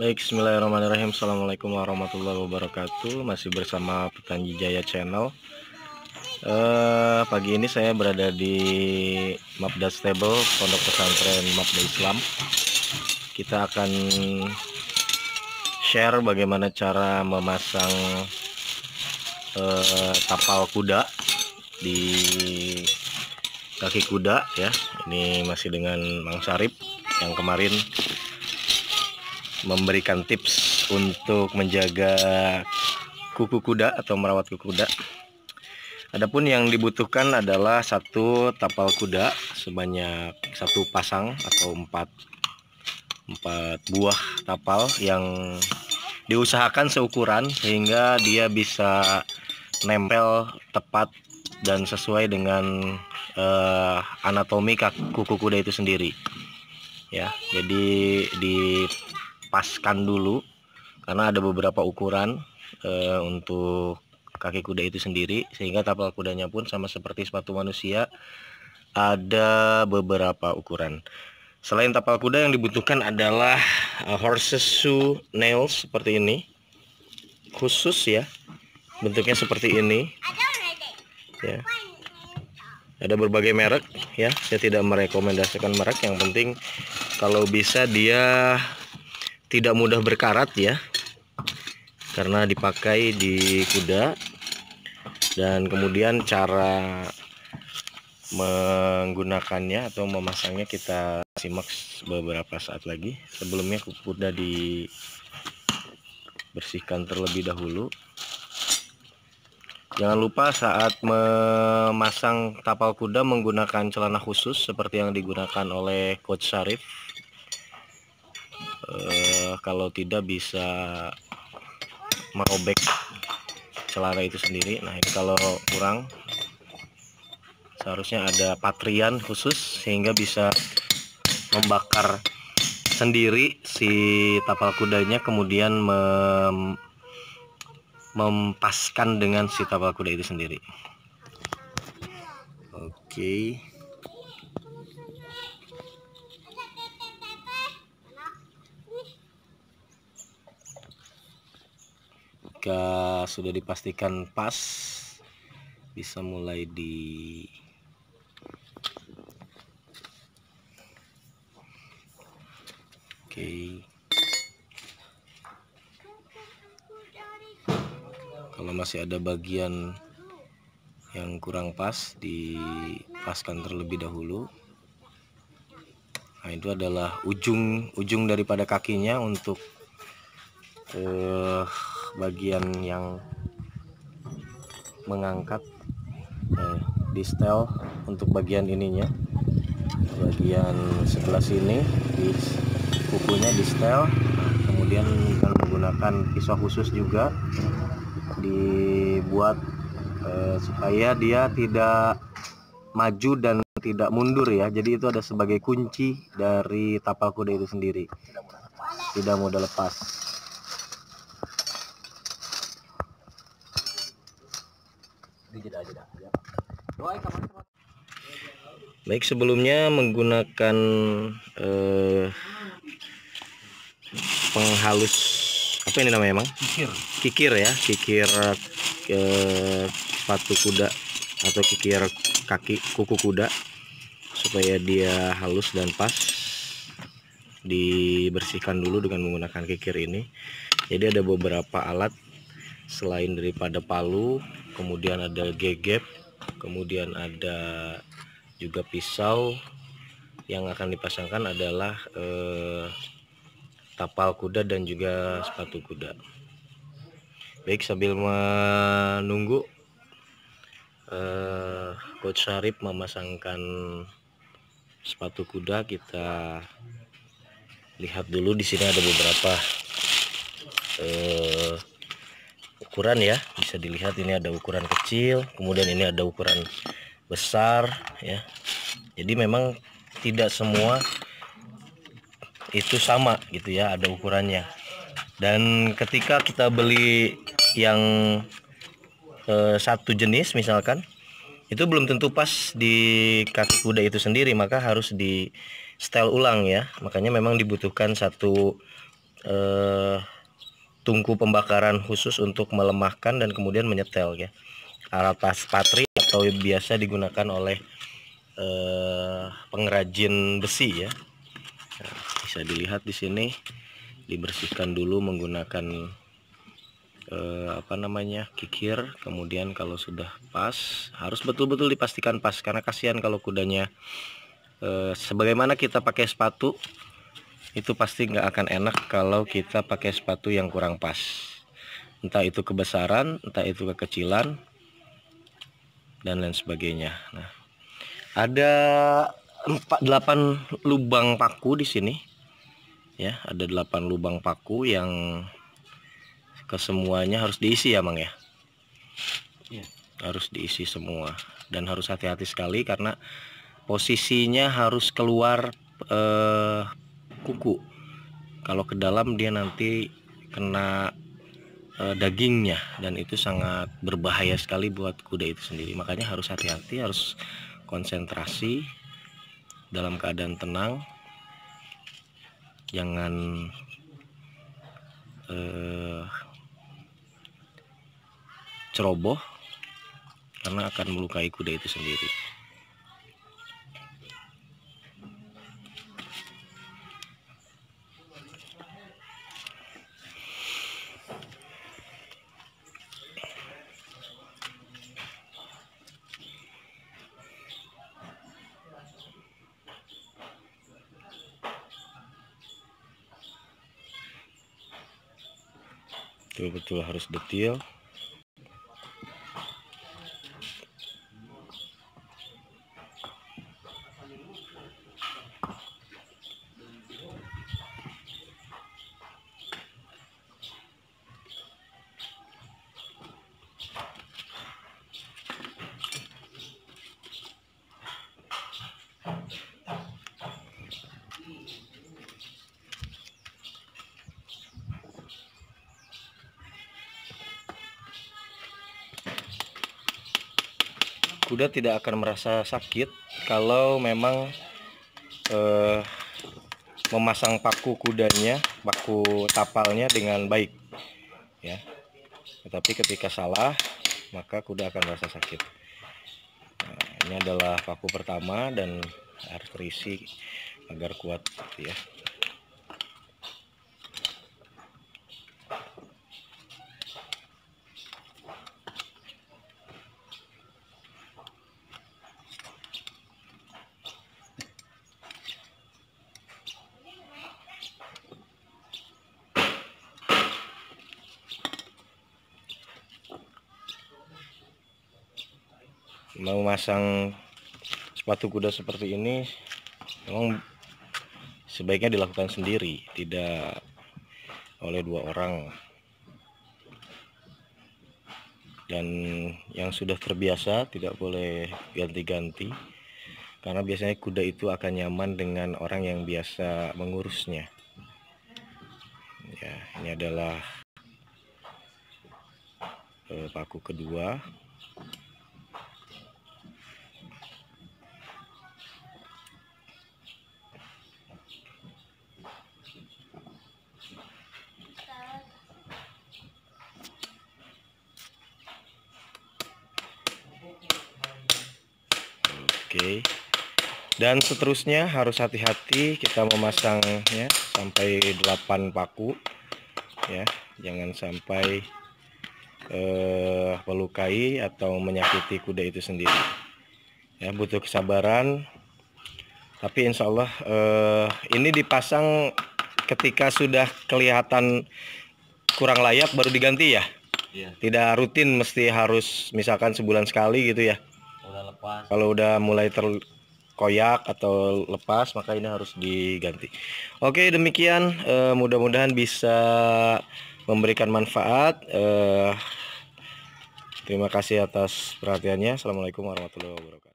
Baik, bismillahirrahmanirrahim. Assalamualaikum warahmatullahi wabarakatuh. Masih bersama Petani Jaya Channel. Uh, Pagi ini saya berada di Mapda Stable Pondok Pesantren Mapda Islam. Kita akan share bagaimana cara memasang uh, tapal kuda Di kaki kuda ya. Ini masih dengan Mang Sarip yang kemarin memberikan tips untuk menjaga kuku kuda atau merawat kuku kuda. Adapun yang dibutuhkan adalah satu tapal kuda sebanyak satu pasang atau empat empat buah tapal yang diusahakan seukuran sehingga dia bisa nempel tepat dan sesuai dengan uh, anatomi kuku kuda itu sendiri ya jadi di paskan dulu karena ada beberapa ukuran e, untuk kaki kuda itu sendiri sehingga tapal kudanya pun sama seperti sepatu manusia ada beberapa ukuran. Selain tapal kuda yang dibutuhkan adalah uh, horses shoe nails seperti ini. Khusus ya bentuknya seperti ini. Ya. Ada berbagai merek ya. Saya tidak merekomendasikan merek yang penting kalau bisa dia tidak mudah berkarat ya. Karena dipakai di kuda. Dan kemudian cara menggunakannya atau memasangnya kita simak beberapa saat lagi. Sebelumnya kuda dibersihkan terlebih dahulu. Jangan lupa saat memasang tapal kuda menggunakan celana khusus seperti yang digunakan oleh coach Syarif uh, kalau tidak bisa merobek celana itu sendiri nah ini kalau kurang seharusnya ada patrian khusus sehingga bisa membakar sendiri si tapal kudanya kemudian mem mempaskan dengan si tapal kuda itu sendiri oke okay. Jika sudah dipastikan pas bisa mulai di oke. Kalau masih ada bagian yang kurang pas dipaskan terlebih dahulu. Nah itu adalah ujung ujung daripada kakinya untuk uh, bagian yang mengangkat eh, di setel untuk bagian ininya. Bagian sebelah sini di kukunya di setel kemudian dengan menggunakan pisau khusus juga dibuat eh, supaya dia tidak maju dan tidak mundur ya. Jadi itu ada sebagai kunci dari tapal kuda itu sendiri. Tidak mudah lepas Baik sebelumnya menggunakan eh, penghalus apa ini namanya emang? Kikir. Kikir ya, kikir eh, sepatu kuda atau kikir kaki kuku kuda supaya dia halus dan pas dibersihkan dulu dengan menggunakan kikir ini. Jadi ada beberapa alat selain daripada palu kemudian ada gegep kemudian ada juga pisau. Yang akan dipasangkan adalah eh, tapal kuda dan juga sepatu kuda. Baik sambil menunggu eh, coach Syarif memasangkan sepatu kuda kita lihat dulu di sini ada beberapa eh, ukuran ya bisa dilihat ini ada ukuran kecil kemudian ini ada ukuran besar ya. Jadi memang tidak semua itu sama gitu ya ada ukurannya. Dan ketika kita beli yang eh, satu jenis misalkan itu belum tentu pas di kaki kuda itu sendiri maka harus di style ulang ya. Makanya memang dibutuhkan satu eh, tungku pembakaran khusus untuk melemahkan dan kemudian menyetel ya. Alat patri atau biasa digunakan oleh eh, pengrajin besi ya. Nah, bisa dilihat di sini dibersihkan dulu menggunakan eh, apa namanya kikir. Kemudian kalau sudah pas harus betul-betul dipastikan pas. Karena kasihan kalau kudanya eh, sebagaimana kita pakai sepatu itu pasti nggak akan enak kalau kita pakai sepatu yang kurang pas. Entah itu kebesaran entah itu kekecilan dan lain sebagainya. Nah ada 4 8 lubang paku di sini. Ya ada 8 lubang paku yang kesemuanya harus diisi ya Mang ya? Ya harus diisi semua. Dan harus hati-hati sekali karena posisinya harus keluar eh, kuku. Kalau ke dalam dia nanti kena e, dagingnya dan itu sangat berbahaya sekali buat kuda itu sendiri. Makanya harus hati-hati harus konsentrasi dalam keadaan tenang. Jangan e, ceroboh karena akan melukai kuda itu sendiri betul-betul harus detail kuda tidak akan merasa sakit kalau memang eh, memasang paku kudanya, paku tapalnya dengan baik. Ya. Tetapi ketika salah, maka kuda akan merasa sakit. Nah, ini adalah paku pertama dan harus terisi agar kuat ya. Mau masang sepatu kuda seperti ini memang sebaiknya dilakukan sendiri tidak oleh dua orang. Dan yang sudah terbiasa tidak boleh ganti-ganti karena biasanya kuda itu akan nyaman dengan orang yang biasa mengurusnya. Ya ini adalah eh, paku kedua Oke. Dan seterusnya harus hati-hati kita memasangnya sampai 8 paku ya. Jangan sampai eh, melukai atau menyakiti kuda itu sendiri. Ya, butuh kesabaran. Tapi insya Allah eh, ini dipasang ketika sudah kelihatan kurang layak baru diganti ya. Iya. Tidak rutin mesti harus misalkan sebulan sekali gitu ya lepas. Kalau udah mulai terkoyak atau lepas maka ini harus diganti. Oke demikian uh, mudah-mudahan bisa memberikan manfaat. Uh, terima kasih atas perhatiannya. Assalamualaikum warahmatullahi wabarakatuh